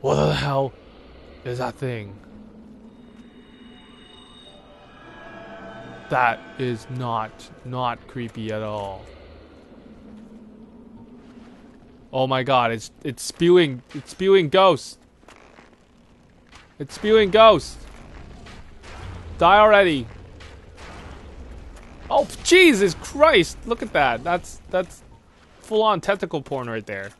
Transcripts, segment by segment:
What the hell is that thing? That is not, not creepy at all. Oh my god, it's it's spewing it's spewing ghosts. It's spewing ghosts. Die already. Oh Jesus Christ, look at that. That's that's full on tentacle porn right there.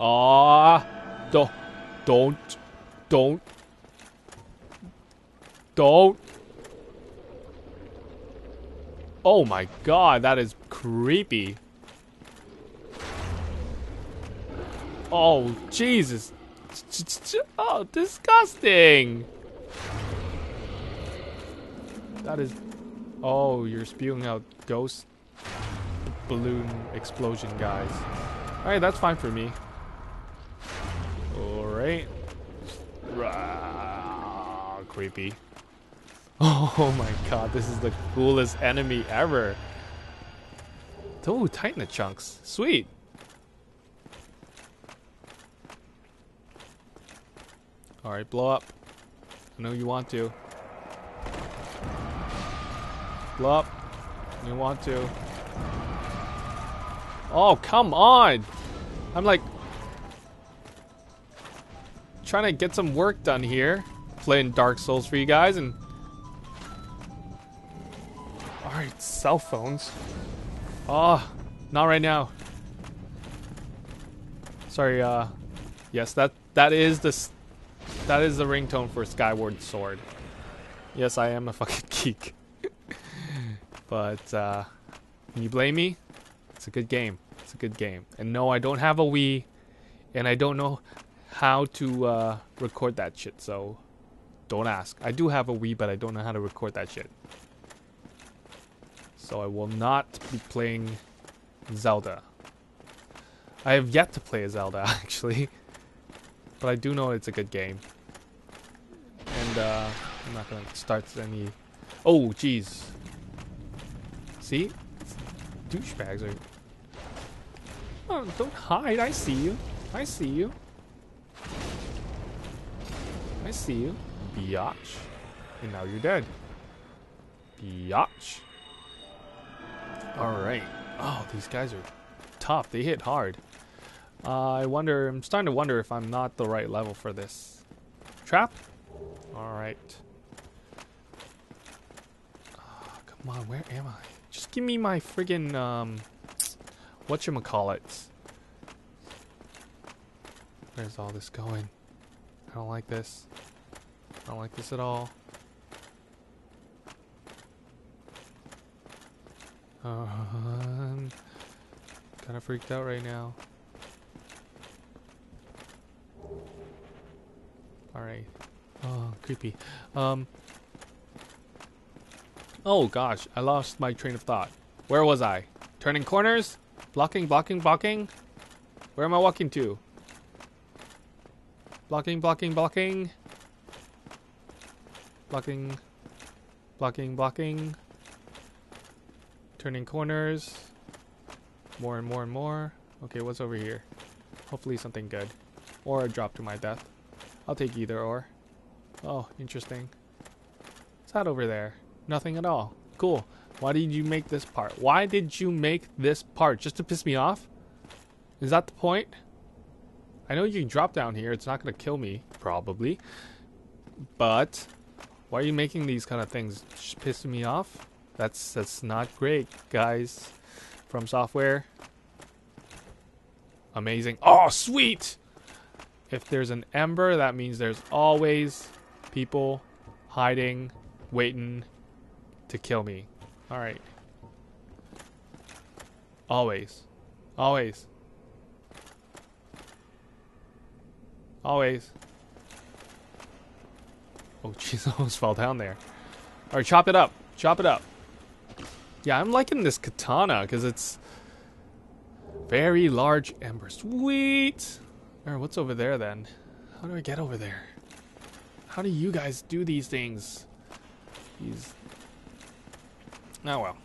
Ah, don't, don't, don't, don't. Oh my god, that is creepy. Oh, Jesus. Oh, disgusting. That is... Oh, you're spewing out ghost balloon explosion guys. Alright, that's fine for me. Alright. Creepy. Oh my god, this is the coolest enemy ever. Oh, Titan chunks. Sweet. Alright, blow up. I know you want to. Blow up. You want to. Oh, come on! I'm like... Trying to get some work done here. Playing Dark Souls for you guys and... Alright, cell phones. Oh, not right now. Sorry, uh... Yes, that that is the that is the ringtone for Skyward Sword. Yes, I am a fucking geek. but, uh, can you blame me? It's a good game. It's a good game. And no, I don't have a Wii, and I don't know how to uh, record that shit, so don't ask. I do have a Wii, but I don't know how to record that shit. So I will not be playing Zelda. I have yet to play a Zelda, actually. But I do know it's a good game. And uh, I'm not gonna start any. Oh, jeez. See, douchebags are. Oh, don't hide. I see you. I see you. I see you. Biatch. And now you're dead. Biatch. Alright. Oh, these guys are tough. They hit hard. Uh, I wonder, I'm starting to wonder if I'm not the right level for this. Trap? Alright. Oh, come on, where am I? Just give me my friggin', um, whatchamacallit. Where's all this going? I don't like this. I don't like this at all. Um, kind of freaked out right now. Alright. Oh, creepy. Um. Oh gosh, I lost my train of thought. Where was I? Turning corners? Blocking, blocking, blocking? Where am I walking to? Blocking, blocking, blocking. Blocking, blocking, blocking. Turning corners. More and more and more. Okay, what's over here? Hopefully something good. Or a drop to my death. I'll take either or. Oh, interesting. What's that over there? Nothing at all. Cool. Why did you make this part? Why did you make this part? Just to piss me off? Is that the point? I know you can drop down here. It's not going to kill me, probably. But why are you making these kind of things? Just pissing me off? That's that's not great, guys. FromSoftware. Amazing. Oh, sweet! If there's an ember, that means there's always people hiding, waiting to kill me. Alright. Always. Always. Always. Oh, jeez, almost fell down there. Alright, chop it up. Chop it up. Yeah, I'm liking this katana because it's very large ember. Sweet! Alright, what's over there then? How do I get over there? How do you guys do these things? These... Oh well.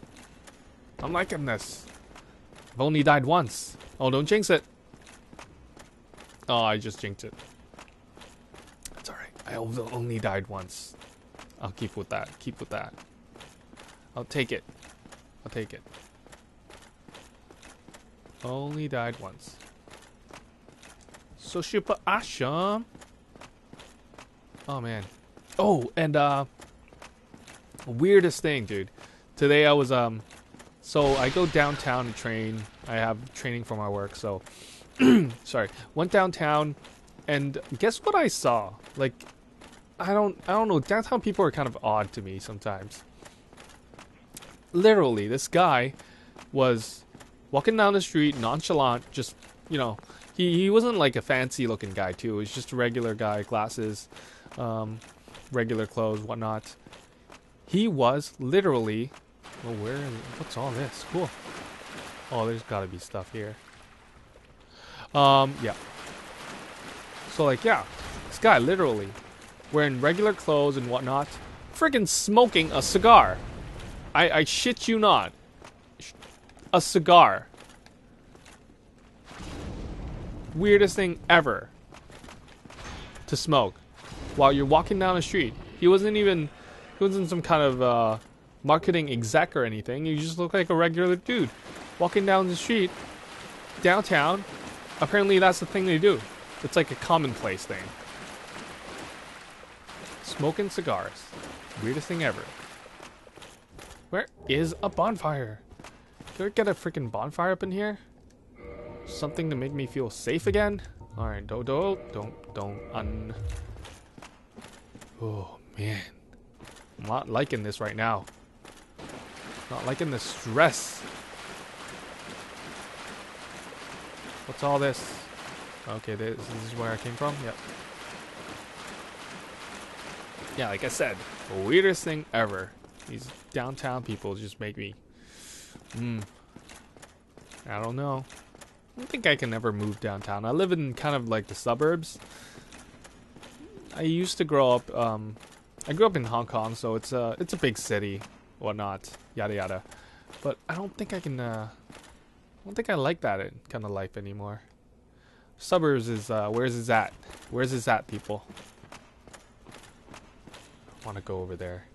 I'm liking this. I've only died once. Oh, don't jinx it. Oh, I just jinxed it. I only died once. I'll keep with that. Keep with that. I'll take it. I'll take it. Only died once. So super awesome. Oh man. Oh, and uh weirdest thing, dude. Today I was um so I go downtown to train. I have training for my work, so sorry. Went downtown and guess what I saw? Like I don't I don't know, downtown people are kind of odd to me sometimes. Literally, this guy was walking down the street nonchalant, just you know, he, he wasn't like a fancy looking guy too. He was just a regular guy, glasses, um, regular clothes, whatnot. He was literally. Where? What's all this? Cool. Oh, there's got to be stuff here. Um, yeah. So like, yeah, this guy literally wearing regular clothes and whatnot, freaking smoking a cigar. I, I shit you not. A cigar. Weirdest thing ever to smoke while you're walking down the street. He wasn't even, he wasn't some kind of uh, marketing exec or anything. You just look like a regular dude walking down the street, downtown. Apparently, that's the thing they do. It's like a commonplace thing. Smoking cigars. Weirdest thing ever. Where is a bonfire? Can we get a freaking bonfire up in here? Something to make me feel safe again? Alright, don't, don't, don't, don't un... Oh, man. I'm not liking this right now. Not liking the stress. What's all this? Okay, this, this is where I came from? Yep. Yeah, like I said, weirdest thing ever. These downtown people just make me... Hmm. I don't know. I don't think I can ever move downtown. I live in kind of like the suburbs. I used to grow up. Um, I grew up in Hong Kong, so it's a it's a big city, whatnot, yada yada. But I don't think I can. Uh, I don't think I like that kind of life anymore. Suburbs is uh, where's it at? Where's it at, people? Want to go over there.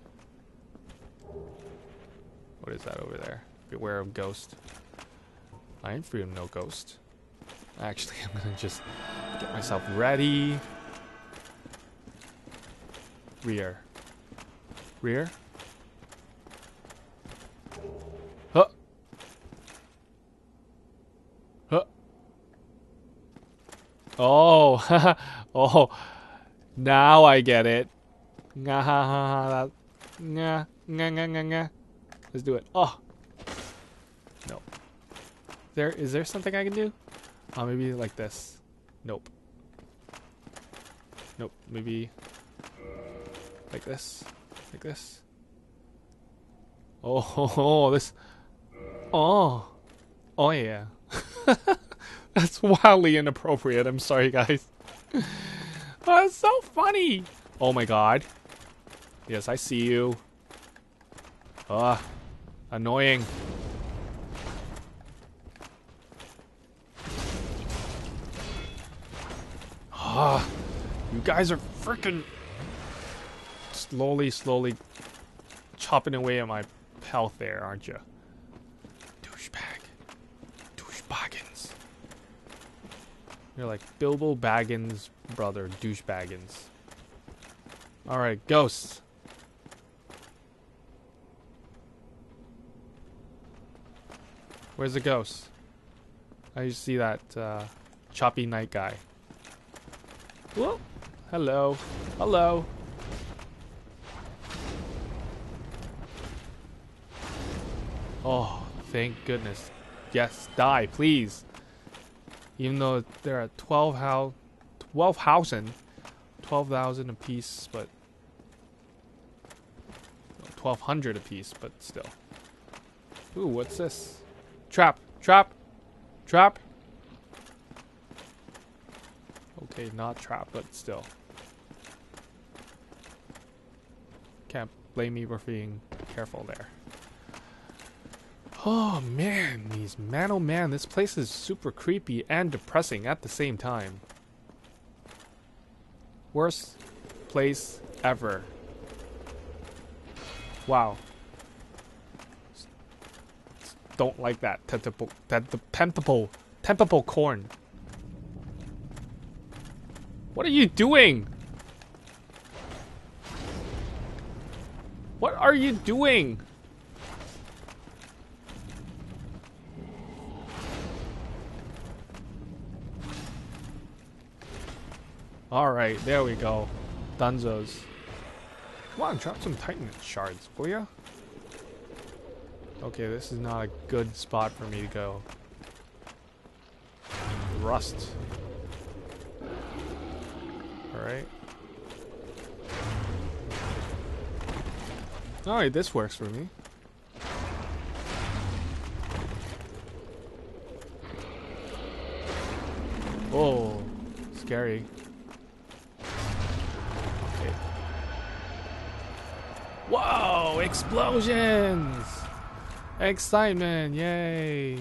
What is that over there? Beware of ghost. I ain't free of no ghost. Actually, I'm gonna just get myself ready. Rear. Rear? Huh. Huh. Oh. oh. Now I get it. Nga ha ha ha. Nga nga nga. Let's do it. Oh. No. There is there something I can do? Oh, maybe like this. Nope. Nope. Maybe like this. Like this. Oh, oh, oh this. Oh. Oh, yeah. That's wildly inappropriate. I'm sorry, guys. oh, that's so funny. Oh, my God. Yes, I see you. Ah. Annoying. Ah. You guys are freaking slowly, slowly chopping away at my health there, aren't you? Douchebag. Douchebaggins. You're like Bilbo Baggins' brother, Douchebaggins. Alright, ghosts. Where's the ghost? I just see that uh, choppy knight guy. Whoa. Hello. Hello. Oh, thank goodness. Yes, die, please. Even though there are 12 how 12,000 12,000 a piece, but 1200 a piece, but still. Ooh, what's this? Trap, trap, trap. Okay, not trap, but still. Can't blame me for being careful there. Oh man, these man oh man, this place is super creepy and depressing at the same time. Worst place ever. Wow. Don't like that tentacle, tentacle, tentacle, tentacle corn. What are you doing? What are you doing? Alright, there we go. Dunzos. Come on, drop some Titan shards, will ya? Okay, this is not a good spot for me to go. Rust. Alright. Alright, this works for me. Oh, scary. Okay. Whoa, explosions! Excitement, yay!